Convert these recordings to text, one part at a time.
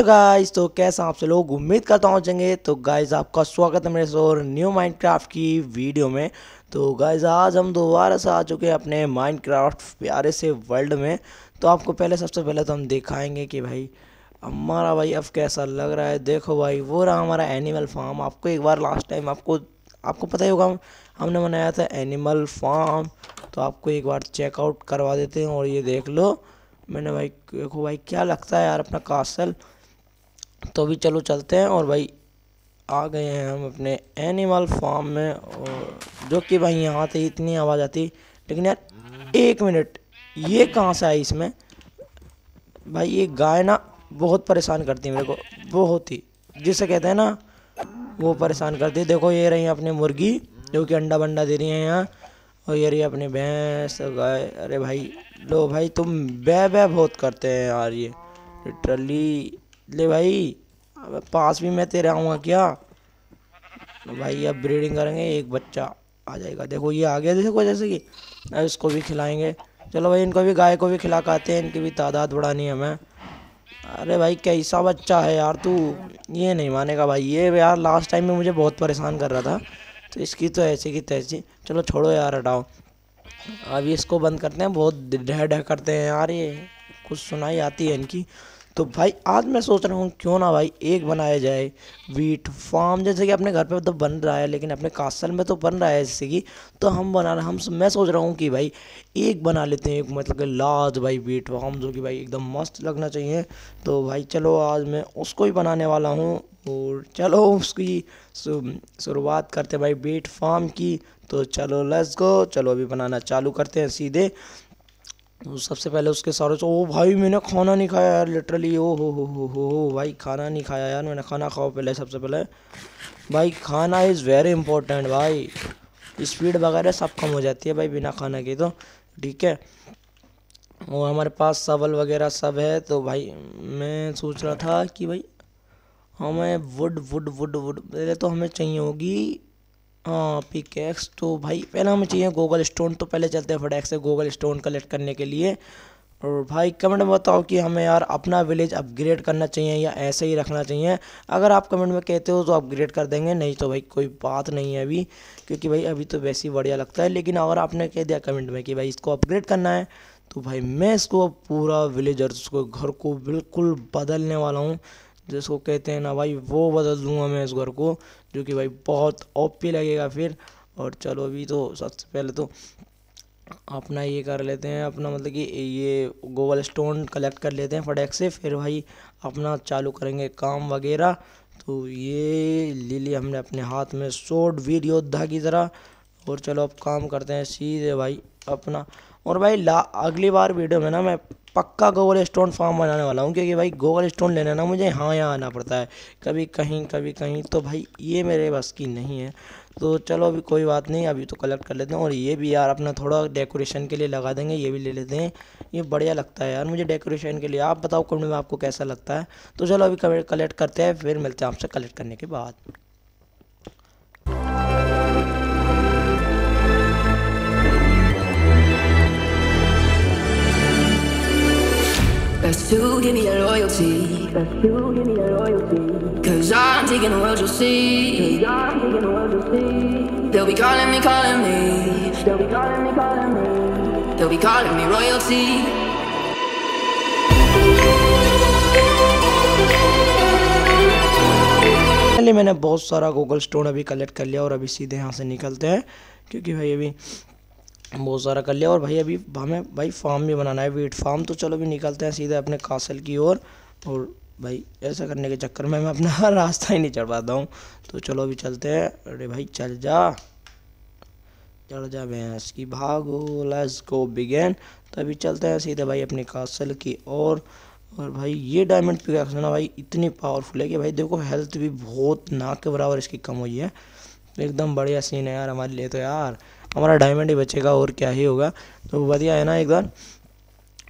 Hello guys तो कैसा आप से लोग? उम्मीद करता हूँ चंगे तो गाइस, आपका स्वागत है मेरे और न्यू माइनक्राफ्ट की वीडियो में। तो गाइस, आज हम दोबारा से आ चुके हैं अपने माइनक्राफ्ट प्यारे से वर्ल्ड में। तो आपको पहले, सबसे पहले तो हम दिखाएँगे कि भाई, हमारा भाई अब कैसा लग रहा है। देखो भाई, वो रहा हमारा एनिमल फार्म आपको एक बार लास्ट टाइम आपको आपको पता ही होगा, हमने बनाया था एनिमल फार्म तो आपको एक बार चेकआउट करवा देते हैं और ये देख लो। मैंने भाई, देखो भाई, क्या लगता है यार अपना कासल तो अभी चलो चलते हैं और भाई आ गए हैं हम अपने एनिमल फार्म में और जो कि भाई यहाँ से इतनी आवाज़ आती, लेकिन यार एक मिनट ये कहाँ से आई इसमें? भाई ये गाय ना बहुत परेशान करती है मेरे को, बहुत ही। जिसे कहते हैं ना, वो परेशान करती है। देखो ये रही अपनी मुर्गी, जो कि अंडा बंडा दे रही है यहाँ, और ये रही अपनी भैंस गाय। अरे भाई, लो भाई, तुम बै बै बहुत करते हैं यार ये। लिटरली ले भाई, अब पास भी मैं तेरे आऊँगा क्या? भाई अब ब्रीडिंग करेंगे, एक बच्चा आ जाएगा। देखो ये आ गया, देखो जैसे कि अब इसको भी खिलाएँगे। चलो भाई, इनको भी, गाय को भी खिला खाते हैं, इनकी भी तादाद बढ़ानी है हमें। अरे भाई, कैसा बच्चा है यार तू? ये नहीं मानेगा भाई। ये यार लास्ट टाइम में मुझे बहुत परेशान कर रहा था तो इसकी तो ऐसी की तैसी। चलो छोड़ो यार, हटाओ। अभी इसको बंद करते हैं, बहुत ढह ढह करते हैं यार ये। कुछ सुनाई आती है इनकी। तो भाई, आज मैं सोच रहा हूँ, क्यों ना भाई एक बनाया जाए वीट फार्म जैसे कि अपने घर पे तो बन रहा है, लेकिन अपने कासल में तो बन रहा है, जैसे कि तो हम बना रहे हम मैं सोच रहा हूँ कि भाई, एक बना लेते हैं, एक मतलब कि लार्ज भाई वीट फार्म जो कि भाई एकदम मस्त लगना चाहिए। तो भाई, चलो, आज मैं उसको ही बनाने वाला हूँ, और चलो, उसकी शुरुआत करते हैं भाई वीट फार्म की। तो चलो लेट्स गो चलो, अभी बनाना चालू करते हैं सीधे। सबसे पहले उसके सारे ओ भाई, मैंने खाना नहीं खाया यार लिटरली ओ हो हो हो हो भाई, खाना नहीं खाया यार, मैंने खाना खाओ पहले सबसे पहले। भाई, खाना इज़ वेरी इंपॉर्टेंट भाई। स्पीड वगैरह सब कम हो जाती है भाई बिना खाना के तो ठीक है? और हमारे पास सवल वगैरह सब है तो भाई, मैं सोच रहा था कि भाई, हमें वुड वुड वुड वुड पहले तो हमें चाहिए होगी हाँ पिकेक्स तो भाई, पहले हमें चाहिए गूगल स्टोन तो पहले चलते हैं फटाक से गूगल स्टोन कलेक्ट करने के लिए। और भाई कमेंट में बताओ कि हमें यार अपना विलेज अपग्रेड करना चाहिए या ऐसे ही रखना चाहिए। अगर आप कमेंट में कहते हो तो अपग्रेड कर देंगे, नहीं तो भाई कोई बात नहीं है अभी, क्योंकि भाई अभी तो वैसे ही बढ़िया लगता है। लेकिन अगर आपने कह दिया कमेंट में कि भाई इसको अपग्रेड करना है तो भाई मैं इसको पूरा विलेजर उसको घर को बिल्कुल बदलने वाला हूँ। जिसको कहते हैं ना भाई, वो बदल दूँगा मैं इस घर को, जो कि भाई बहुत ओपी लगेगा फिर। और चलो अभी तो सबसे पहले तो अपना ये कर लेते हैं, अपना मतलब कि ये गोवल स्टोन कलेक्ट कर लेते हैं फटैक से, फिर भाई अपना चालू करेंगे काम वगैरह। तो ये ले लिया हमने अपने हाथ में सोड वीर योद्धा की तरह और चलो अब काम करते हैं सीधे भाई अपना। और भाई ला, अगली बार वीडियो में ना मैं पक्का गोगल स्टोन फार्म बनाने वाला हूँ, क्योंकि भाई गोगल स्टोन लेने ना मुझे हाँ यहाँ आना पड़ता है। कभी कहीं कभी कहीं तो भाई ये मेरे बस की नहीं है। तो चलो अभी कोई बात नहीं, अभी तो कलेक्ट कर लेते हैं। और ये भी यार अपना थोड़ा डेकोरेशन के लिए लगा देंगे, ये भी ले लेते हैं। ये बढ़िया लगता है यार मुझे डेकोरेशन के लिए। आप बताओ कमेंट में आपको कैसा लगता है? तो चलो अभी कलेक्ट करते हैं, फिर मिलते हैं आपसे कलेक्ट करने के बाद। To give me your loyalty. Best to give me your loyalty. Cause I'm taking the world, you'll see. Cause I'm taking the world, you'll see. They'll be calling me, calling me. They'll be calling me, calling me. They'll be calling me royalty. मैंने बहुत सारा Google stone अभी collect कर लिया और अभी सीधे यहाँ से निकलते हैं क्योंकि भाई अभी बहुत सारा कर लिया और भाई अभी हमें भाई फार्म भी बनाना है वीट फार्म तो चलो भी निकलते हैं सीधे अपने कासल की ओर। और, और भाई ऐसा करने के चक्कर में मैं अपना रास्ता ही नहीं चढ़ पाता हूँ। तो चलो अभी चलते हैं। अरे भाई चल जा। चढ़ जा भैंस की भागो। लेट्स गो बिगेन तो अभी चलते हैं सीधे भाई अपने कासल की ओर। और भाई ये डायमंड पिकैक्स ना भाई? इतनी पावरफुल है कि भाई देखो हेल्थ भी बहुत नाक के बराबर इसकी कम हुई है। एकदम बढ़िया सीन है यार हमारे लिए तो यार। हमारा डायमंड ही बचेगा, और क्या ही होगा। तो बढ़िया है ना एक बार?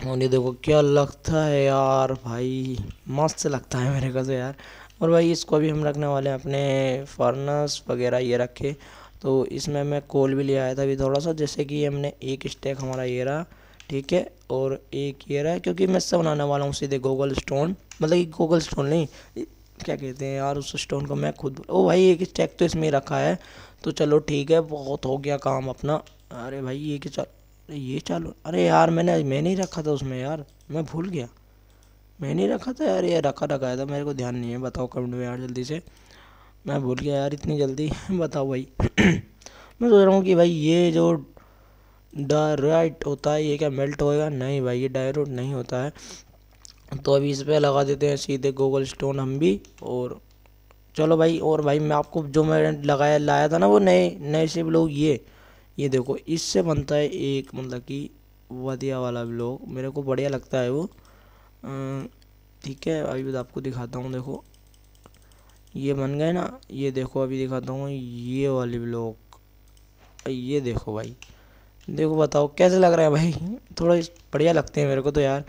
और ये देखो, क्या लगता है यार भाई? मस्त लगता है मेरे को तो यार। और भाई इसको भी हम रखने वाले हैं अपने फर्नस वगैरह ये रखे। तो इसमें मैं कोल भी ले आया था अभी थोड़ा सा जैसे कि हमने एक स्टेक हमारा ये रहा, ठीक है? और एक ये रहा, क्योंकि मैं इससे बनाने वाला हूँ सीधे गूगल स्टोन मतलब कि गूगल स्टोन नहीं क्या कहते हैं, यार उस स्टोन को मैं खुद ओ भाई एक स्टैक तो इसमें रखा है तो चलो ठीक है, बहुत हो गया काम अपना। अरे भाई ये क्या चल, ये चालू, अरे यार मैंने, मैं नहीं रखा था उसमें यार, मैं भूल गया। मैं नहीं रखा था यार, ये रखा रखा था, मेरे को ध्यान नहीं है, बताओ कमेंट में यार जल्दी से। मैं भूल गया यार इतनी जल्दी, बताओ भाई। मैं सोच रहा हूँ कि भाई ये जो डायराइट होता है, ये क्या मेल्ट होएगा? नहीं भाई, ये डायरोट नहीं होता है। तो अभी इस पर लगा देते हैं सीधे गूगल स्टोन हम भी, और चलो भाई, और भाई मैं आपको जो मैं लगाया, लाया था ना वो नए नए से लोग ये ये देखो, इससे बनता है एक मतलब कि वधिया वाला ब्लॉग मेरे को बढ़िया लगता है वो। ठीक है, अभी आपको दिखाता हूँ, देखो। ये बन गए ना, ये देखो, अभी दिखाता हूँ, ये वाली ब्लॉग ये देखो भाई, देखो बताओ, कैसे लग रहा है भाई? थोड़ा बढ़िया लगते हैं मेरे को तो यार।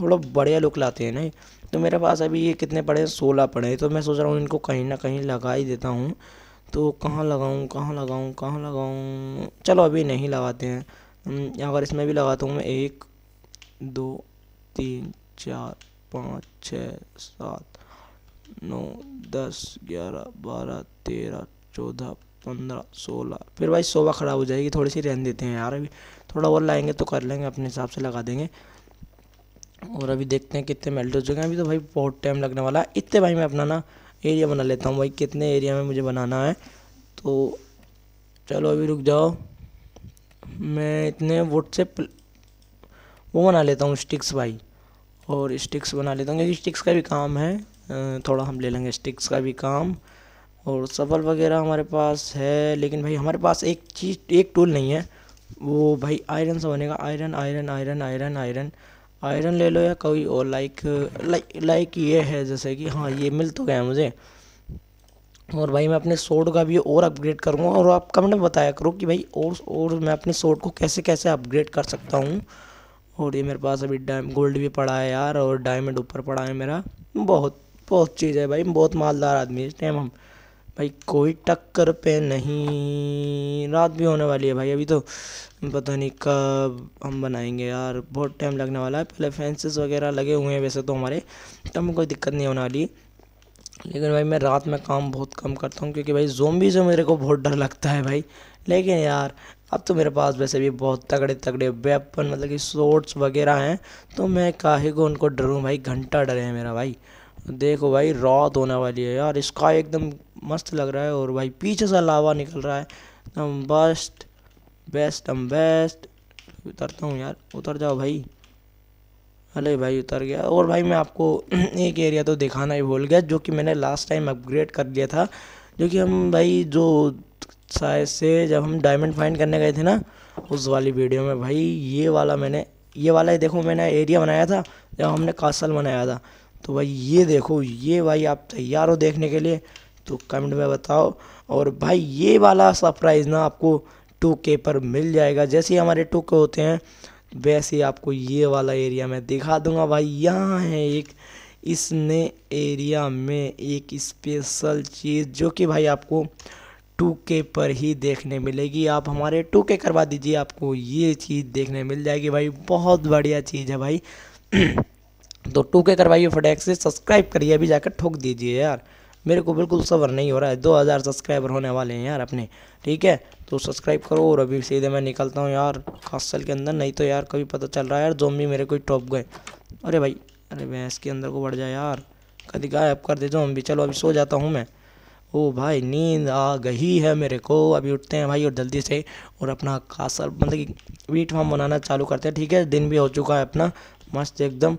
थोड़ा बढ़िया लुक लाते हैं ना तो मेरे पास अभी ये कितने पड़े हैं? सोलह पड़े हैं। तो मैं सोच रहा हूँ इनको कहीं ना कहीं लगा ही देता हूँ। तो कहाँ लगाऊँ कहाँ लगाऊँ कहाँ लगाऊँ? चलो अभी नहीं लगाते हैं। अगर इसमें भी लगाता हूँ मैं। एक, दो, तीन, चार, पाँच, छः, सात, नौ, दस, ग्यारह, बारह, तेरह, चौदह, पंद्रह, सोलह। फिर भाई सोलह ख़राब हो जाएगी। थोड़ी सी रहने देते हैं यार अभी। थोड़ा और लाएँगे तो कर लेंगे, अपने हिसाब से लगा देंगे। और अभी देखते हैं कितने मेल्ट हो चुके हैं। अभी तो भाई बहुत टाइम लगने वाला है। इतने भाई मैं अपना ना एरिया बना लेता हूँ भाई, कितने एरिया में मुझे बनाना है। तो चलो अभी रुक जाओ। मैं इतने वुड से प्ल वो बना लेता हूँ स्टिक्स भाई, और स्टिक्स बना लेता हूँ। क्योंकि स्टिक्स का भी काम है। थोड़ा हम ले लेंगे स्टिक्स का भी काम। और सफल वगैरह हमारे पास है, लेकिन भाई हमारे पास एक चीज़, एक टूल नहीं है। वो भाई आयरन से बनेगा। Iron iron iron iron iron iron ले लो या कोई और लाइक लाइक लाइक ये है जैसे कि हाँ ये मिल तो गया मुझे। और भाई मैं अपने सोड का भी और अपग्रेड करूँगा और आप कमेंट में बताया करो कि भाई और और मैं अपने सोड को कैसे कैसे अपग्रेड कर सकता हूँ। और ये मेरे पास अभी डायम गोल्ड भी पड़ा है यार, और डायमंड ऊपर पड़ा है मेरा। बहुत बहुत चीज़ है भाई, बहुत मालदार आदमी इस टाइम हम। भाई कोई टक्कर पे नहीं। रात भी होने वाली है भाई, अभी तो पता नहीं कब हम बनाएँगे यार। बहुत टाइम लगने वाला है, पहले फेंसेस वगैरह लगे हुए हैं वैसे तो हमारे तो हमें कोई दिक्कत नहीं होने वाली। लेकिन भाई मैं रात में काम बहुत कम करता हूँ, क्योंकि भाई जोम्बी से मेरे को बहुत डर लगता है भाई। लेकिन यार, अब तो मेरे पास वैसे भी बहुत तगड़े तगड़े वेपन मतलब कि सोर्ट्स वगैरह हैं तो मैं काहे को उनको डरूँ भाई? घंटा डरे हैं मेरा भाई। देखो भाई, रात होने वाली है यार। इसका एकदम मस्त लग रहा है और भाई, पीछे से लावा निकल रहा है। एकदम बेस्ट बेस्ट हम बेस्ट उतरता हूँ यार। उतर जाओ भाई। अरे भाई, उतर गया। और भाई, मैं आपको एक एरिया तो दिखाना ही भूल गया, जो कि मैंने लास्ट टाइम अपग्रेड कर लिया था। जो कि हम भाई, जो शायद से जब हम डायमंड फाइंड करने गए थे ना, उस वाली वीडियो में भाई, ये वाला मैंने, ये वाला ही देखो, मैंने एरिया बनाया था जब हमने कासल बनाया था। तो भाई ये देखो, ये भाई आप तैयार हो देखने के लिए तो कमेंट में बताओ। और भाई ये वाला सरप्राइज़ ना आपको टू के पर मिल जाएगा। जैसे हमारे टू के होते हैं, वैसे ही आपको ये वाला एरिया मैं दिखा दूँगा। भाई यहाँ है एक, इसने एरिया में एक स्पेशल चीज़ जो कि भाई आपको टू के पर ही देखने मिलेगी। आप हमारे टू के करवा दीजिए, आपको ये चीज़ देखने मिल जाएगी। भाई बहुत बढ़िया चीज़ है भाई। तो टू के करवाइए फटैक से, सब्सक्राइब करिए, अभी जाकर ठोक दीजिए यार। मेरे को बिल्कुल सबर नहीं हो रहा है, दो हज़ार सब्सक्राइबर होने वाले हैं यार अपने, ठीक है? तो सब्सक्राइब करो और अभी सीधे मैं निकलता हूँ यार साल के अंदर, नहीं तो यार कभी पता चल रहा है यार जोम्बी मेरे कोई टॉप गए। अरे भाई, अरे भैंस के अंदर को बढ़ जाए यार, कभी गायब कर दे जोम्बी चलो अभी सो जाता हूँ मैं। ओ भाई, नींद आ गई है मेरे को, अभी उठते हैं भाई और जल्दी से, और अपना कासल मतलब कि वीट फार्म बनाना चालू करते हैं, ठीक है? दिन भी हो चुका है अपना, मस्त एकदम।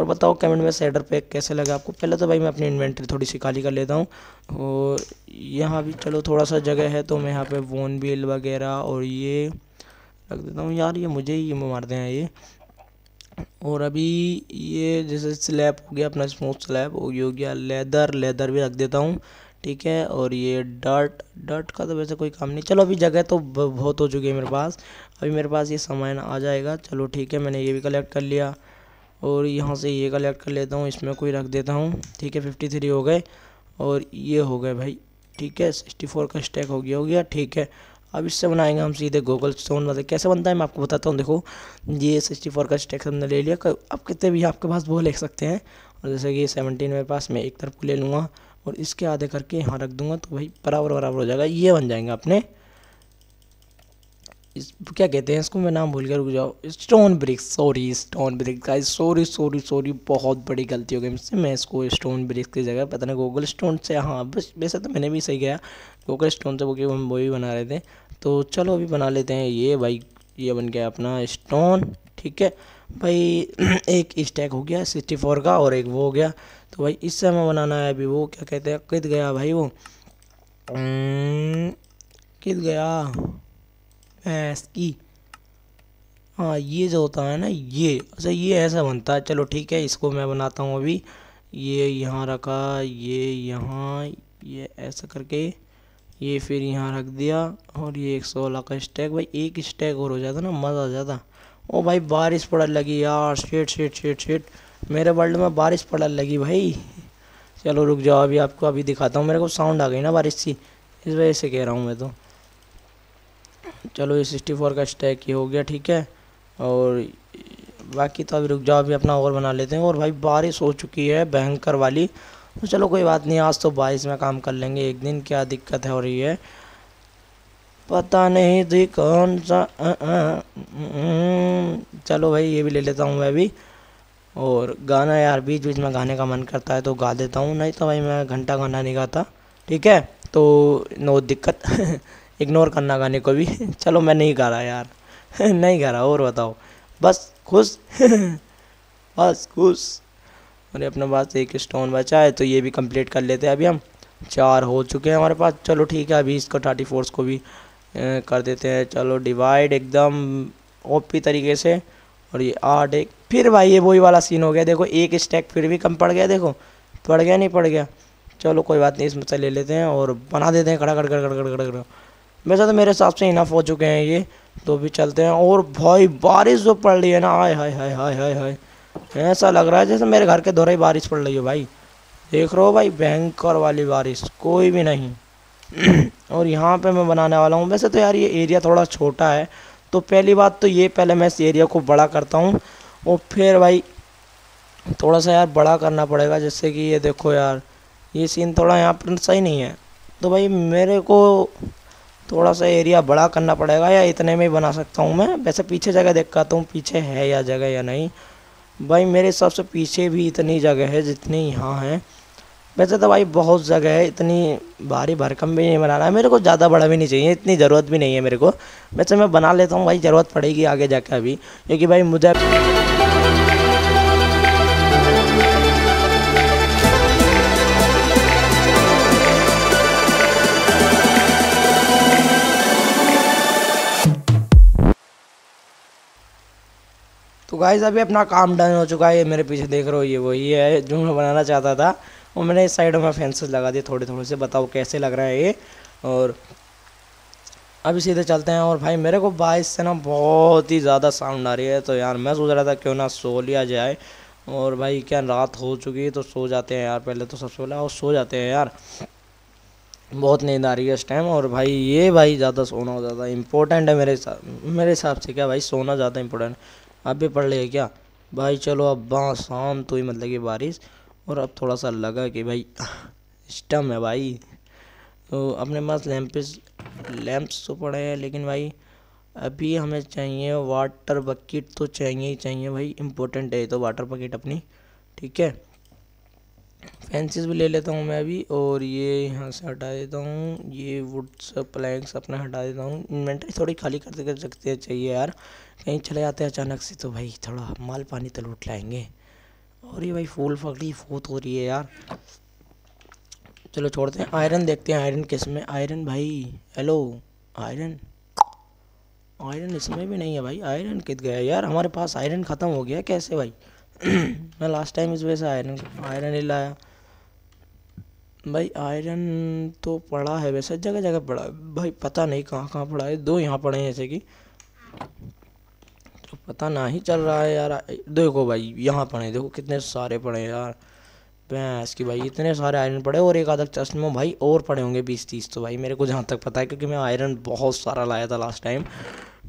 और बताओ कमेंट में सेडर पैक कैसे लगा आपको? पहले तो भाई मैं अपनी इन्वेंट्री थोड़ी सी खाली कर लेता हूँ। और यहाँ भी चलो थोड़ा सा जगह है तो मैं यहाँ पे वोन बिल वगैरह और ये रख देता हूँ। यार ये मुझे ही मारते हैं ये। और अभी ये जैसे स्लैब हो गया अपना स्मूथ स्लैब हो गया हो गया लेदर लेदर भी रख देता हूँ, ठीक है? और ये डर्ट डर्ट का तो वैसे कोई काम नहीं। चलो अभी जगह तो बहुत हो चुकी है मेरे पास। अभी मेरे पास ये सामान आ जाएगा। चलो ठीक है, मैंने ये भी कलेक्ट कर लिया। और यहाँ से ये कलेक्ट कर लेता हूँ, इसमें कोई रख देता हूँ। ठीक है फिफ्टी थ्री हो गए और ये हो गए भाई। ठीक है सिक्सटी फोर का स्टैक हो गया हो गया। ठीक है, अब इससे बनाएँगे हम सीधे गूगल स्टोन मतलब कैसे बनता है मैं आपको बताता हूँ। देखो, ये सिक्सटी फोर का स्टैक हमने ले लिया। अब कितने भी आपके पास वो ले सकते हैं। और जैसे कि सेवनटीन मेरे पास, मैं एक तरफ़ ले लूँगा और इसके आधे करके यहाँ रख दूँगा तो भाई बराबर बराबर हो जाएगा। ये बन जाएँगे अपने। इस, क्या कहते हैं, इसको मैं नाम भूल गया, रुक जाओ। Stone bricks sorry stone bricks guys sorry sorry sorry बहुत बड़ी गलती हो गई मुझसे। मैं इसको स्टोन ब्रिक्स की जगह, पता नहीं गूगल स्टोन से हाँ बस, वैसे तो मैंने भी सही गया गूगल स्टोन से वो कि हम भी बना रहे थे। तो चलो, अभी बना लेते हैं ये भाई, ये बन गया अपना स्टोन ठीक है? भाई, एक स्टैक हो गया सिक्सटी फोर का और एक वो हो गया। तो भाई, इससे हमें बनाना है अभी वो, क्या कहते हैं, कित गया भाई वो? कित गया? भैंस की हाँ ये जो होता है ना, ये। अच्छा ये ऐसा बनता है। चलो ठीक है, इसको मैं बनाता हूँ अभी। ये यहाँ रखा, ये यहाँ, ये ऐसा करके। ये फिर यहाँ रख दिया, और ये एक सोलह का स्टैक भाई, एक स्टैक और हो जाता ना, मज़ा आ जाता। ओ भाई, बारिश पड़ने लगी यार। शेट शेट शेट शेट मेरे वर्ल्ड में बारिश पड़ने लगी भाई। चलो रुक जाओ, अभी आपको अभी दिखाता हूँ। मेरे को साउंड आ गई ना बारिश सी। इस वजह से कह रहा हूँ मैं तो। चलो ये सिक्सटी फोर का स्टैक ही हो गया ठीक है। और बाकी तो अभी रुक जाओ अभी अपना और बना लेते हैं। और भाई बारिश हो चुकी है भयंकर वाली। तो चलो कोई बात नहीं आज तो बारिश में काम कर लेंगे। एक दिन क्या दिक्कत है हो रही है? पता नहीं थी कौन सा आ, आ, चलो भाई ये भी ले लेता हूँ मैं भी। और गाना यार बीच बीच में गाने का मन करता है तो गा देता हूँ। नहीं तो भाई मैं घंटा गाना नहीं गाता ठीक है? तो नो दिक्कत। इग्नोर करना गाने को भी। चलो मैं नहीं गा रहा यार। नहीं गा रहा, और बताओ। बस खुश। बस खुश। अरे अपने पास एक स्टोन बचा है तो ये भी कंप्लीट कर लेते हैं अभी हम। चार हो चुके हैं हमारे पास। चलो ठीक है, अभी इसको थर्टी फोर्स को भी कर देते हैं। चलो डिवाइड एकदम ओपी तरीके से। और ये आठ एक। फिर भाई ये वही वाला सीन हो गया। देखो, एक स्टैक फिर भी कम पड़ गया, देखो। पड़ गया, नहीं पड़ गया। चलो कोई बात नहीं, इसमें से ले लेते हैं और बना देते हैं। खड़ा खड़ खड़ खड़ खड़ खड़ वैसे तो मेरे हिसाब से इनफ हो चुके हैं ये तो भी चलते हैं। और भाई, बारिश जो पड़ रही है ना हाय हाय हाय हाय हाय हाय ऐसा लग रहा है जैसे मेरे घर के दौरे बारिश पड़ रही है भाई। देख रहे हो भाई, भयंकर वाली बारिश, कोई भी नहीं। और यहाँ पे मैं बनाने वाला हूँ। वैसे तो यार ये एरिया थोड़ा छोटा है तो पहली बात तो ये पहले मैं इस एरिया को बड़ा करता हूँ। और फिर भाई, थोड़ा सा यार बड़ा करना पड़ेगा, जैसे कि ये देखो यार, ये सीन थोड़ा यहाँ पर सही नहीं है। तो भाई मेरे को थोड़ा सा एरिया बड़ा करना पड़ेगा या इतने में ही बना सकता हूँ मैं। वैसे पीछे जगह देख आता हूँ, पीछे है या जगह या नहीं। भाई, मेरे हिसाब से पीछे भी इतनी जगह है जितनी यहाँ है। वैसे तो भाई बहुत जगह है, इतनी भारी भरकम भी नहीं बनाना है। मेरे को ज़्यादा बड़ा भी नहीं चाहिए, इतनी ज़रूरत भी नहीं है मेरे को। वैसे मैं बना लेता हूँ, भाई ज़रूरत पड़ेगी आगे जाकर अभी, क्योंकि भाई मुझे गाइज़ अभी अपना काम डन हो चुका है, ये मेरे पीछे देख रहे हो, ये वही है, जो मैं बनाना चाहता था और मैंने इस साइड में फेंसेस लगा दिए थोड़े थोड़े से, बताओ कैसे लग रहा है ये, और अभी सीधे चलते हैं, और भाई मेरे को बाइस से ना बहुत ही ज़्यादा साउंड आ रही है तो यार मैं सोच रहा था क्यों ना सो लिया जाए, और भाई क्या रात हो चुकी है तो सो जाते हैं यार, पहले तो सबसे पहले, और सो जाते हैं यार। बहुत नींद आ रही है इस टाइम और भाई ये भाई ज़्यादा सोना ज़्यादा इम्पोर्टेंट है मेरे हिसाब मेरे हिसाब से क्या भाई, सोना ज़्यादा इम्पोर्टेंट अब भी पढ़ लिया क्या? भाई चलो अब बा शाम तो ही मतलब कि बारिश। और अब थोड़ा सा लगा कि भाई, स्टम है भाई। तो अपने पास लैंपिस, लैंप्स तो पड़े हैं, लेकिन भाई अभी हमें चाहिए वाटर बकेट तो चाहिए ही चाहिए भाई। इम्पोर्टेंट है तो वाटर बकेट अपनी, ठीक है? फैंसीज भी ले लेता हूँ मैं अभी, और ये यहाँ से हटा देता हूँ। ये वुड्स, प्लैंक्स अपना हटा देता हूँ। इन्वेंट्री थोड़ी खाली करते कर सकते हैं, चाहिए यार। कहीं चले जाते हैं अचानक से तो भाई थोड़ा माल पानी तो लूट लाएँगे। और ये भाई फूल फकड़ी फूत हो रही है यार। चलो छोड़ते हैं। आयरन देखते हैं, आयरन किसमें? आयरन भाई, हेलो, आयरन। आयरन इसमें भी नहीं है भाई। आयरन कित गया यार? हमारे पास आयरन ख़त्म हो गया कैसे भाई? मैं लास्ट टाइम इस वजह से आयरन आयरन ही लाया। भाई आयरन तो पड़ा है वैसे जगह जगह पड़ा भाई पता नहीं कहाँ कहाँ पड़ा है। दो यहाँ पड़े हैं जैसे कि। पता ना ही चल रहा है यार। देखो भाई यहाँ पड़े देखो कितने सारे पड़े यार। भैंस की भाई इतने सारे आयरन पड़े और एक आधा चस्ट में भाई और पड़े होंगे बीस तीस तो भाई मेरे को जहाँ तक पता है क्योंकि मैं आयरन बहुत सारा लाया था लास्ट टाइम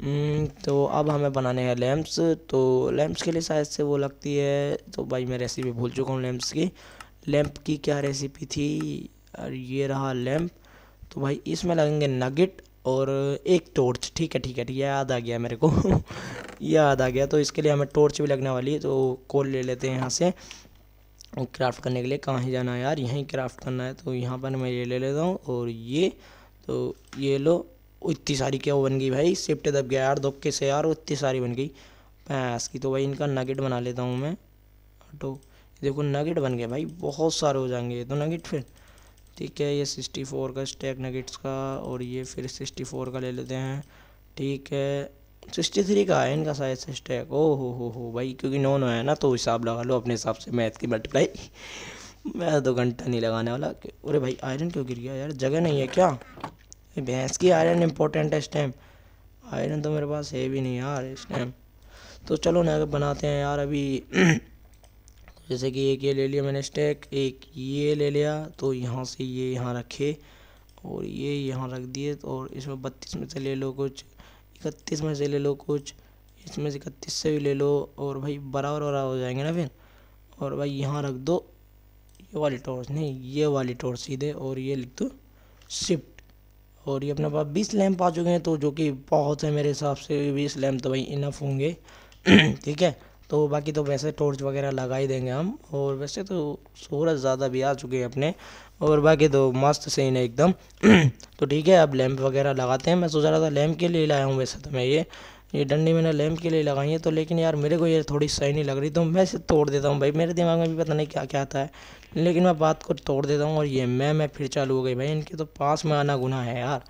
हम्म, तो अब हमें बनाने हैं लैम्प्स तो लैम्प्स के लिए शायद से वो लगती है तो भाई मैं रेसिपी भूल चुका हूँ लैम्प्स की। लैम्प की क्या रेसिपी थी? और ये रहा लैम्प तो भाई इसमें लगेंगे नगेट और एक टॉर्च ठीक है ठीक है ठीक है, याद आ गया मेरे को। याद आ गया तो इसके लिए हमें टॉर्च भी लगने वाली है तो कोल ले लेते हैं यहाँ से। क्राफ्ट करने के लिए कहाँ ही जाना है यार, यहीं क्राफ्ट करना है तो यहाँ पर मैं ये ले लेता हूँ, और ये तो ये लो, इतनी सारी क्या बन गई भाई शिफ्ट दब गया यार धोखे से यार, इतनी सारी बन गई। भैंस की तो भाई इनका नगेट बना लेता हूँ मैं। तो देखो नगेट बन गए भाई, बहुत सारे हो जाएँगे तो नगेट फिर। ठीक है, ये सिक्सटी फोर का स्टैक नगेट्स का और ये फिर सिक्सटी फोर का ले लेते हैं। ठीक है सिक्सटी थ्री का है इनका साइज़ स्टैक ओ हो हो हो भाई, क्योंकि नौ नौ है ना तो हिसाब लगा लो अपने हिसाब से मैथ की मल्टीप्लाई मैं तो घंटा नहीं लगाने वाला। अरे भाई आयरन क्यों गिर गया यार? जगह नहीं है क्या? भैंस की आयरन इम्पोर्टेंट है इस टाइम आयरन तो मेरे पास है भी नहीं यार इस टाइम तो चलो ना, बनाते हैं यार अभी। जैसे कि एक ये ले लिया मैंने स्टैक एक ये ले लिया तो यहाँ से ये यहाँ रखे, और ये यहाँ रख दिए, और इसमें बत्तीस में से ले लो कुछ, इकतीस में से ले लो कुछ, इसमें से इकतीस से भी ले लो, और भाई बराबर बराबर हो जाएँगे ना फिर। और भाई यहाँ रख दो, ये वाली टॉर्च नहीं, ये वाली टॉर्च सीधे, और ये लिख दो शिफ्ट और ये अपने पास बीस लैम्प आ चुके हैं तो जो कि बहुत है मेरे हिसाब से, बीस लैंप तो भाई इनफ होंगे, ठीक है? तो बाकी तो वैसे टॉर्च वगैरह लगा ही देंगे हम, और वैसे तो सूरज ज़्यादा भी आ चुके हैं अपने, और बाकी तो मस्त सीन है एकदम। तो ठीक है, अब लैंप वगैरह लगाते हैं। मैं सोच रहा था लैंप के लिए लाया हूँ वैसे तो मैं ये ये डंडी मैंने लैंप के लिए लगाई है तो लेकिन यार मेरे को ये थोड़ी सही नहीं लग रही तो मैं इसे तोड़ देता हूँ भाई। मेरे दिमाग में भी पता नहीं क्या क्या आता है, लेकिन मैं बात को तोड़ देता हूँ, और ये मैं मैं फिर चालू हो गई भाई। इनके तो पास में आना गुना है यार।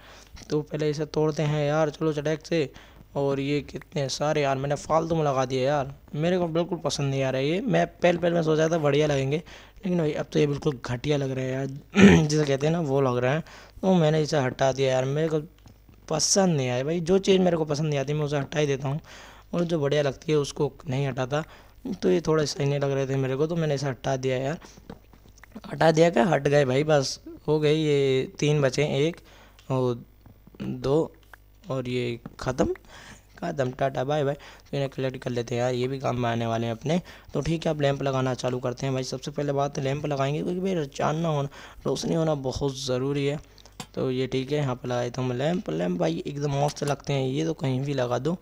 तो पहले इसे तोड़ते हैं यार, चलो चटैक से। और ये कितने सारे यार, मैंने फालतू में लगा दिया यार। मेरे को बिल्कुल पसंद नहीं आ रहा है ये। मैं पहले पहले मैं सोचा था बढ़िया लगेंगे, लेकिन भाई अब तो ये बिल्कुल घटिया लग रहा है यार। जिसे कहते हैं ना, वो लग रहा है। तो मैंने इसे हटा दिया यार। मेरे को पसंद नहीं आया भाई। जो चीज़ मेरे को पसंद नहीं आती, मैं उसे हटा ही देता हूँ। और जो बढ़िया लगती है, उसको नहीं हटाता। तो ये थोड़ा सही नहीं लग रहे थे मेरे को तो मैंने इसे हटा दिया यार। हटा दिया क्या? हट गए भाई, बस हो गई ये तीन बचे एक और दो। और ये ख़त्म। ख़त्म, टाटा, बाय बाय। तो इन्हें कलेक्ट कर लेते हैं यार, ये भी काम में आने वाले हैं अपने। तो ठीक है, अब लैंप लगाना चालू करते हैं भाई। सबसे पहले बात लैंप लगाएँगे, क्योंकि भाई चांदना होना, रोशनी होना बहुत ज़रूरी है। तो ये ठीक है, यहाँ पर लगाए तो मैं लैंप लैंप भाई एकदम मस्त लगते हैं, ये तो कहीं भी लगा दो।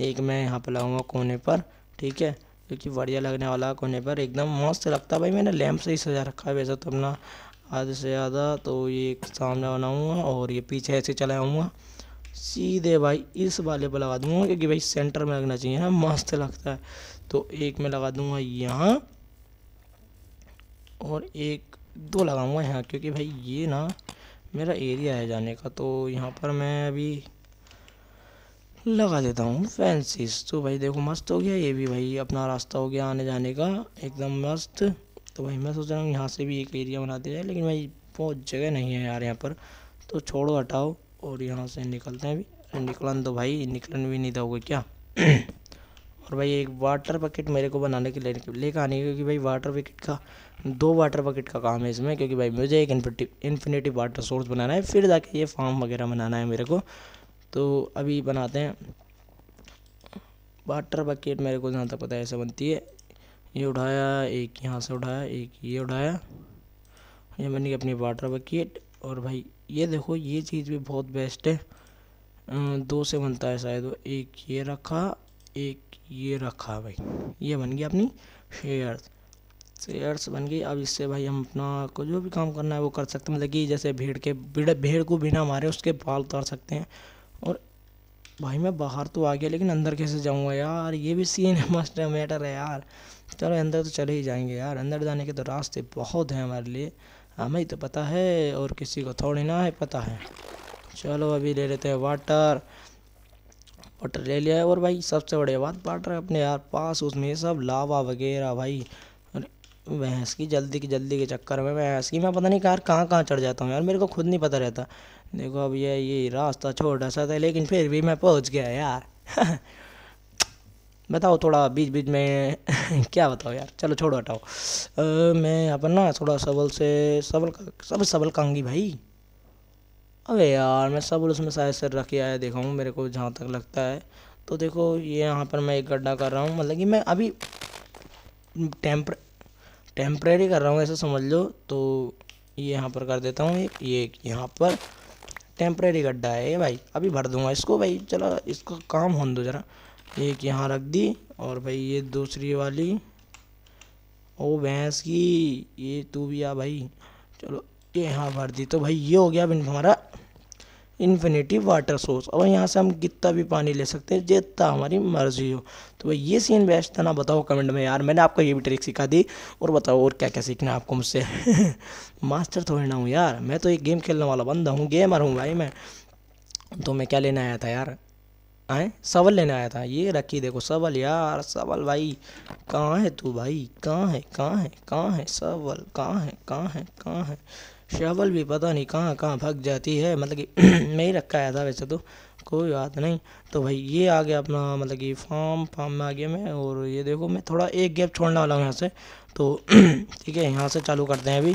एक मैं यहाँ पर लगाऊँगा कोने पर, ठीक है? क्योंकि बढ़िया लगने वाला कोने पर। एकदम मस्त लगता है भाई, मैंने लैंप से ही सजा रखा है वैसे तो अपना। आधे से ज़्यादा तो ये सामने बनाऊँगा और ये पीछे ऐसे चलाऊँगा। सीधे भाई इस वाले पर लगा दूँगा क्योंकि भाई सेंटर में लगना चाहिए ना, मस्त लगता है। तो एक में लगा दूँगा यहाँ और एक, दो लगाऊँगा यहाँ क्योंकि भाई ये ना मेरा एरिया है जाने का तो यहाँ पर मैं अभी लगा देता हूँ फैंसीस तो भाई देखो मस्त हो गया ये भी भाई, अपना रास्ता हो गया आने जाने का, एकदम मस्त। तो भाई मैं सोच रहा हूँ यहाँ से भी एक एरिया बना दिया जाए, लेकिन भाई बहुत जगह नहीं है यार यहाँ पर। तो छोड़ो हटाओ। और यहाँ से निकलते हैं अभी। निकलन तो भाई निकलन भी नहीं दोगे क्या? और भाई एक वाटर बकेट मेरे को बनाने के लिए लेकर आने क्योंकि भाई वाटर बकेट का दो वाटर बकेट का काम है इसमें क्योंकि भाई मुझे एक इन्फिनिटी वाटर सोर्स बनाना है फिर जाके ये फार्म वगैरह बनाना है मेरे को। तो अभी बनाते हैं। वाटर बकेट मेरे को जहाँ तक पता है ऐसे बनती है। ये उठाया एक यहाँ से उठाया एक ये उठाया। ये बनी अपनी वाटर बकेट और भाई ये देखो, ये चीज़ भी बहुत बेस्ट है। दो से बनता है शायद एक ये रखा, एक ये रखा भाई। ये बन गया अपनी शेयर्स शेयर्स बन गई। अब इससे भाई हम अपना को जो भी काम करना है वो कर सकते हैं। मतलब कि जैसे भेड़ के भेड़ को बिना मारे उसके बाल उतार सकते हैं। और भाई मैं बाहर तो आ गया, लेकिन अंदर कैसे जाऊँगा यार? ये भी सीन है मस्ट मैटर है यार। चलो, अंदर तो चले ही जाएँगे यार। अंदर जाने के तो रास्ते बहुत हैं हमारे लिए। हमें ही तो पता है और किसी को थोड़ी ना है पता है। चलो अभी ले लेते हैं वाटर वाटर ले लिया है और भाई सबसे बड़ी बात वाटर अपने यार पास, उसमें सब लावा वगैरह भाई। भैंस की जल्दी की जल्दी के चक्कर में, भैंस की, मैं पता नहीं यार कहाँ कहाँ चढ़ जाता हूँ यार, मेरे को खुद नहीं पता रहता। देखो अब ये ये रास्ता छोटा सा था, लेकिन फिर भी मैं पहुँच गया यार। बताओ थोड़ा बीच बीच में, क्या बताओ यार? चलो छोड़ो, हटाओ। मैं यहाँ पर ना थोड़ा सबल से, सबल का सब सबल कांगी भाई। अबे यार, मैं सबल उसमें शायद से रख के आया देखा हूँ, मेरे को जहाँ तक लगता है। तो देखो, ये यहाँ पर मैं एक गड्ढा कर रहा हूँ मतलब कि मैं अभी टेम्पर, टेम्प्रेरी कर रहा हूँ, ऐसा समझ लो। तो ये यहाँ पर कर देता हूँ, एक, ये यहाँ पर। टेम्प्रेरी गड्ढा है भाई, अभी भर दूँगा इसको भाई। चलो, इसको काम होने दो ज़रा। एक यहाँ रख दी और भाई ये दूसरी वाली। ओ भैंस की, ये तू भी आ भाई। चलो, ये यहाँ भर दी। तो भाई ये हो गया अब हमारा इन्फिनिटी वाटर सोर्स और यहाँ से हम कितना भी पानी ले सकते हैं, जितना हमारी मर्ज़ी हो। तो भाई ये सीन बेस्ट था ना, बताओ कमेंट में यार। मैंने आपको ये भी ट्रिक सिखा दी और बताओ और क्या क्या सीखना है आपको मुझसे। मास्टर थोड़ी ना हूँ यार। मैं तो एक गेम खेलने वाला बंदा हूँ गेमर हूँ भाई मैं। तो मैं क्या लेने आया था यार? आए? सवल लेने आया था। ये रखी देखो, सवल यार, सवल भाई। कहाँ है तू भाई? कहाँ है? कहाँ है? कहाँ है सवल? कहाँ है? कहाँ है? कहाँ है? शवल भी पता नहीं कहाँ कहाँ भग जाती है। मतलब कि मैं ही रखा आया था वैसे तो। कोई बात नहीं। तो भाई ये आ गया अपना मतलब कि फार्म फार्म में आ गया मैं। और ये देखो, मैं थोड़ा एक गैप छोड़ने वाला हूँ यहाँ से। तो ठीक है, यहाँ से चालू करते हैं अभी।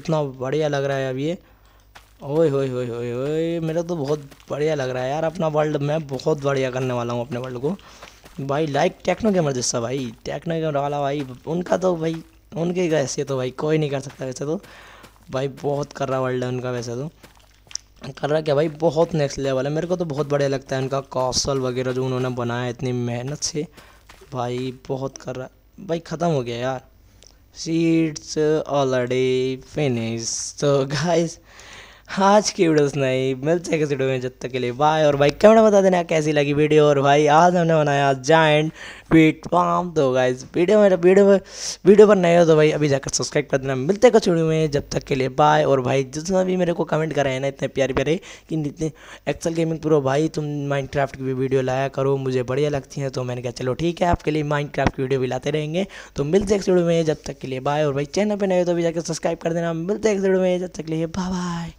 कितना बढ़िया लग रहा है अब ये। ओए, होए होए होए होए, मेरा तो बहुत बढ़िया लग रहा है यार अपना वर्ल्ड मैं बहुत बढ़िया करने वाला हूँ अपने वर्ल्ड को। भाई लाइक टेक्नो गेमर जैसा भाई टेक्नो गेमर वाला भाई, उनका तो भाई, उनके कैसे तो भाई कोई नहीं कर सकता वैसे तो। भाई, बहुत कर रहा वर्ल्ड है उनका वैसे तो। कर रहा क्या भाई? बहुत नेक्स्ट लेवल है। मेरे को तो बहुत बढ़िया लगता है उनका कौशल वगैरह जो उन्होंने बनाया इतनी मेहनत से। भाई, बहुत कर रहा। भाई, ख़त्म हो गया यार। Sheets uh, already finished. So guys आज की वीडियोस नहीं, मिलते किसी वीडियो में जब तक के लिए बाय और भाई कैमरा बता देना कैसी लगी वीडियो। और भाई, आज हमने बनाया जाइंट पीट पाम तो गाइस वीडियो में वीडियो में, वीडियो पर नए हो तो भाई, अभी जाकर सब्सक्राइब कर देना। मिलते कुछ वीडियो में जब तक के लिए बाय और भाई, जितना भी मेरे को कमेंट करे हैं ना, इतने प्यारे प्यारे, कि इतने एक्सल गेमिंग प्रो भाई, तुम माइंड क्राफ्ट की भी वीडियो लाया करो, मुझे बढ़िया लगती हैं। तो मैंने कहा, चलो ठीक है, आपके लिए माइंड क्राफ्ट की वीडियो भी लाते रहेंगे। तो मिलते हैं वीडियो में जब तक के लिए बाय और भाई, चैनल पर नए हो तो अभी जाकर सब्सक्राइब कर देना। मिलते हैं वीडियो में जब तक के लिए बाय बाय